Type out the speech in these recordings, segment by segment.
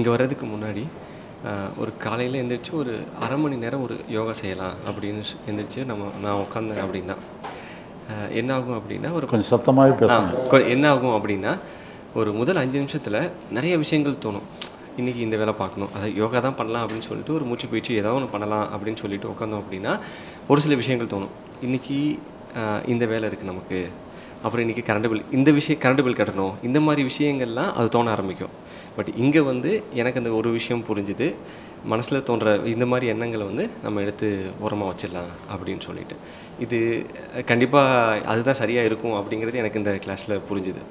இங்கே வர்றதுக்கு முன்னாடி ஒரு காலையில் எந்திரிச்சு ஒரு அரை மணி நேரம் ஒரு யோகா செய்யலாம் அப்படின்னு எந்திரிச்சு நம்ம நான் உட்காந்தேன் அப்படின்னா. என்ன ஆகும் அப்படின்னா ஒரு கொஞ்சம் சத்தமாகவே பேசுங்க. ஆ, கொ- என்ன ஆகும் அப்படின்னா ஒரு முதல் அஞ்சு நிமிஷத்தில் நிறைய விஷயங்கள் தோணும். இன்றைக்கி இந்த வேலை பார்க்கணும். அதாவது யோகா தான் பண்ணலாம் அப்படின்னு சொல்லிட்டு ஒரு மூச்சு பயிற்சி ஏதாவது ஒன்று பண்ணலாம் அப்படின்னு சொல்லிட்டு உட்காந்தோம் அப்படின்னா ஒரு சில விஷயங்கள் தோணும். இன்றைக்கி இந்த வேலை இருக்குது நமக்கு. அப்புறம் இன்றைக்கி கரண்ட் பில் இந்த விஷயம் கரண்ட் பில் கட்டணும். இந்த மாதிரி விஷயங்கள்லாம் அது தோண ஆரம்பிக்கும். பட் இங்கே வந்து எனக்கு அந்த ஒரு விஷயம் புரிஞ்சுது. மனசில் தோன்ற இந்த மாதிரி எண்ணங்களை வந்து நம்ம எடுத்து உரமாக வச்சிடலாம் அப்படின்னு சொல்லிட்டு. இது கண்டிப்பாக அதுதான் சரியாக இருக்கும் அப்படிங்கிறது எனக்கு இந்த கிளாஸில் புரிஞ்சுது.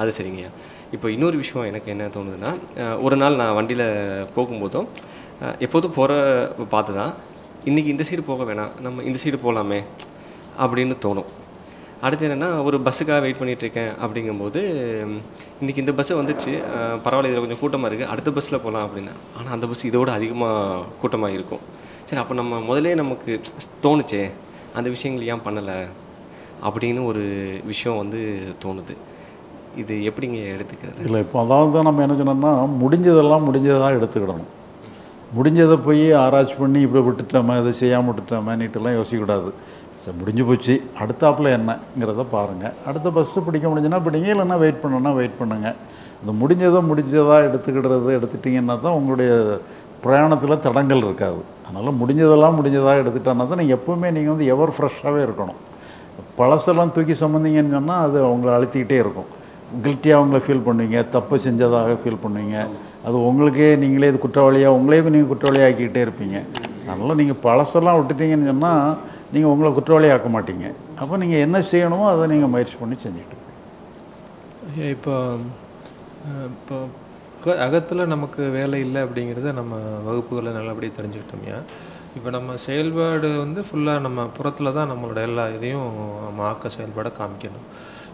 அது சரிங்கய்யா இப்போ இன்னொரு விஷயம் எனக்கு என்ன தோணுதுன்னா ஒரு நாள் நான் வண்டியில் போகும்போதும் எப்போதும் போகிற பார்த்து தான் இன்றைக்கி இந்த சைடு போக வேணாம். நம்ம இந்த சைடு போகலாமே அப்படின்னு தோணும். அடுத்து என்னென்னா ஒரு பஸ்ஸுக்காக வெயிட் பண்ணிகிட்ருக்கேன் இருக்கேன் அப்படிங்கும்போது இன்றைக்கி இன்னைக்கு இந்த பஸ்ஸு வந்துச்சு. பரவாயில்ல இதில் கொஞ்சம் கூட்டமாக இருக்குது அடுத்த பஸ்ஸில் போகலாம் அப்படின்னா. ஆனால் அந்த பஸ் இதோட அதிகமாக கூட்டமாக இருக்கும். சரி அப்போ நம்ம முதலே நமக்கு தோணுச்சே அந்த விஷயங்கள் ஏன் பண்ணலை அப்படின்னு ஒரு விஷயம் வந்து தோணுது. இது எப்படிங்க எடுத்துக்கிறது? இல்லை இப்போ அதாவது நம்ம என்ன சொன்னோம்னா முடிஞ்சதெல்லாம் முடிஞ்சதாக எடுத்துக்கிடணும். முடிஞ்சதை போய் ஆராய்ச்சி பண்ணி இப்படி விட்டுட்டோமா இதை செய்யாமல் விட்டுட்டோமா நீட்டெல்லாம் யோசிக்கக்கூடாது. சரி முடிஞ்சு போச்சு. அடுத்தாப்பில் என்னங்கிறத பாருங்கள் அடுத்த பஸ்ஸு பிடிக்க முடிஞ்சுன்னா பிடிங்க இல்லைன்னா வெயிட் பண்ணணும்னா வெயிட் பண்ணுங்க. அந்த முடிஞ்சதோ முடிஞ்சதாக எடுத்துக்கிடுறது எடுத்துட்டிங்கன்னா தான் உங்களுடைய பிரயாணத்தில் தடங்கள் இருக்காது. அதனால் முடிஞ்சதெல்லாம் முடிஞ்சதாக எடுத்துட்டோன்னா தான் நீங்கள் எப்போவுமே நீங்கள் வந்து எவர் ஃப்ரெஷ்ஷாகவே இருக்கணும். பழசெல்லாம் தூக்கி சுமந்தீங்கன்னு சொன்னால் அது அவங்கள அழுத்திக்கிட்டே இருக்கும். கில்ட்டியாக அவங்கள ஃபீல் பண்ணுவீங்க தப்பு செஞ்சதாக ஃபீல் பண்ணுவீங்க. அது உங்களுக்கே நீங்களே இது குற்றவாளியாக உங்களே நீங்கள் குற்றவாளியாக ஆக்கிக்கிட்டே இருப்பீங்க. அதனால் நீங்கள் பழசெல்லாம் விட்டுட்டீங்கன்னு சொன்னால் நீங்கள் உங்களை குற்றவாளி ஆக்க மாட்டீங்க. அப்போ நீங்கள் என்ன செய்யணுமோ அதை நீங்கள் முயற்சி பண்ணி செஞ்சுட்டு இப்போ இப்போ அக- நமக்கு வேலை இல்லை அப்படிங்கிறத நம்ம வகுப்புகளை நல்லபடியாக தெரிஞ்சுக்கிட்டோம்யா இப்போ நம்ம செயல்பாடு வந்து ஃபுல்லாக நம்ம புறத்தில் தான் நம்மளோட எல்லா இதையும் நம்ம ஆக்க செயல்பாடை காமிக்கணும்.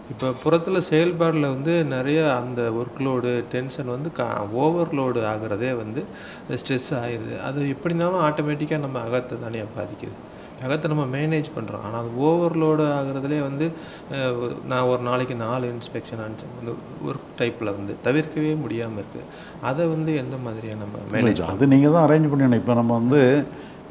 இப்போ புறத்தில் செயல்பாடில் வந்து நிறைய அந்த ஒர்க்லோடு டென்ஷன் வந்து கா ஓவர்லோடு ஆகிறதே வந்து ஸ்ட்ரெஸ் ஆகிடுது அது எப்படினாலும் ஆட்டோமேட்டிக்காக நம்ம அகத்தை தானே பாதிக்குது. அகத்தை நம்ம மேனேஜ் பண்ணுறோம் ஆனால் அது ஓவர்லோடு ஆகுறதுலே வந்து ஒரு- நான் ஒரு நாளைக்கு நாலு இன்ஸ்பெக்ஷன் வந்து ஒர்க் டைப்பில் வந்து தவிர்க்கவே முடியாமல் இருக்குது அதை வந்து எந்த மாதிரியாக நம்ம மேனேஜ் அது நீங்கள் தான் அரேஞ்ச் பண்ணணும் இப்போ நம்ம வந்து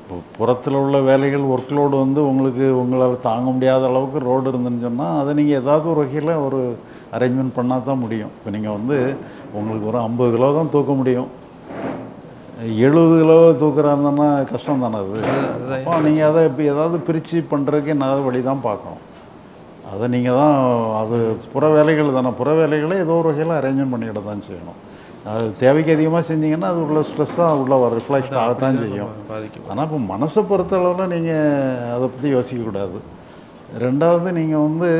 இப்போ புறத்தில் உள்ள வேலைகள் ஒர்க் லோடு வந்து உங்களுக்கு உங்களால் தாங்க முடியாத அளவுக்கு ரோடு இருந்துன்னு சொன்னால் அதை நீங்கள் ஏதாவது ஒரு வகையில் ஒரு அரேஞ்ச்மெண்ட் பண்ணால் தான் முடியும். இப்போ நீங்கள் வந்து உங்களுக்கு ஒரு ஐம்பது கிலோ தான் தூக்க முடியும். எழுபது கிலோ தூக்குறாருந்தோன்னா கஷ்டம் தானே அது. அப்போ நீங்கள் அதை இப்போ ஏதாவது பிரித்து பண்ணுறதுக்கு என்ன வழி தான் பார்க்கணும். அதை நீங்கள் தான் அது புற வேலைகள் தானே. புற வேலைகளை ஏதோ ஒரு வகையில் அரேஞ்ச்மெண்ட் பண்ணிக்கிட தான் செய்யணும். அது தேவைக்கு அதிகமாக செஞ்சீங்கன்னா அது உள்ள ஸ்ட்ரெஸ்ஸாக உள்ள வர ரிஃப்ளெக்ட் ஆகத்தான் செய்யும். ஆனால் இப்போ மனசை பொறுத்த அளவில் நீங்கள் அதை பற்றி யோசிக்கக்கூடாது ரெண்டாவது நீங்கள் வந்து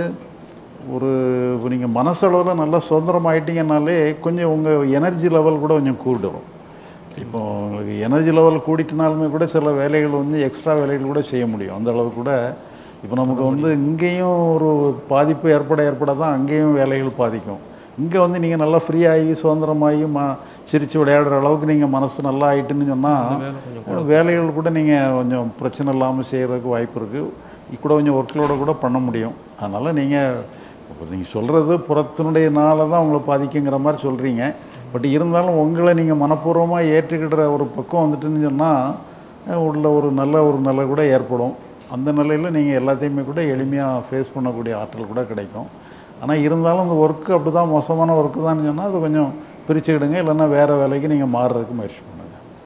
ஒரு இப்போ நீங்கள் மனசளவில் நல்லா சுதந்திரம் கொஞ்சம் உங்கள் எனர்ஜி லெவல் கூட கொஞ்சம் கூடிடும் இப்போ உங்களுக்கு எனர்ஜி லெவல் கூடிட்டினாலுமே கூட சில வேலைகள் வந்து எக்ஸ்ட்ரா வேலைகள் கூட செய்ய முடியும். அந்த அளவுக்கு கூட இப்போ நமக்கு வந்து இங்கேயும் ஒரு பாதிப்பு ஏற்பட ஏற்பட தான் அங்கேயும் வேலைகள் பாதிக்கும். இங்கே வந்து நீங்கள் நல்லா ஃப்ரீ ஆகி சுதந்திரமாகி ம சிரித்து விளையாடுற அளவுக்கு நீங்கள் மனசு நல்லா ஆயிட்டுன்னு சொன்னால் வேலைகள் கூட நீங்கள் கொஞ்சம் பிரச்சனை இல்லாமல் செய்கிறதுக்கு வாய்ப்பு இருக்குது கூட கொஞ்சம் ஒர்க்லோட கூட பண்ண முடியும். அதனால் நீங்கள் இப்போ நீங்கள் சொல்கிறது புறத்தினுடையனால தான் உங்களை பாதிக்குங்கிற மாதிரி சொல்கிறீங்க பட் இருந்தாலும் உங்களை நீங்கள் மனப்பூர்வமாக ஏற்றுக்கிடுற ஒரு பக்கம் வந்துட்டுன்னு சொன்னால் உள்ள ஒரு நல்ல ஒரு நிலை கூட ஏற்படும். அந்த நிலையில் நீங்கள் எல்லாத்தையுமே கூட எளிமையாக ஃபேஸ் பண்ணக்கூடிய ஆற்றல் கூட கிடைக்கும். ஆனால் இருந்தாலும் அந்த ஒர்க்கு அப்படி தான் மோசமான ஒர்க்கு தான் சொன்னால் அது கொஞ்சம் பிரிச்சுக்கிடுங்க. இல்லைன்னா வேறு வேலைக்கு நீங்கள் மாறுறதுக்கு முயற்சி பண்ணுங்க.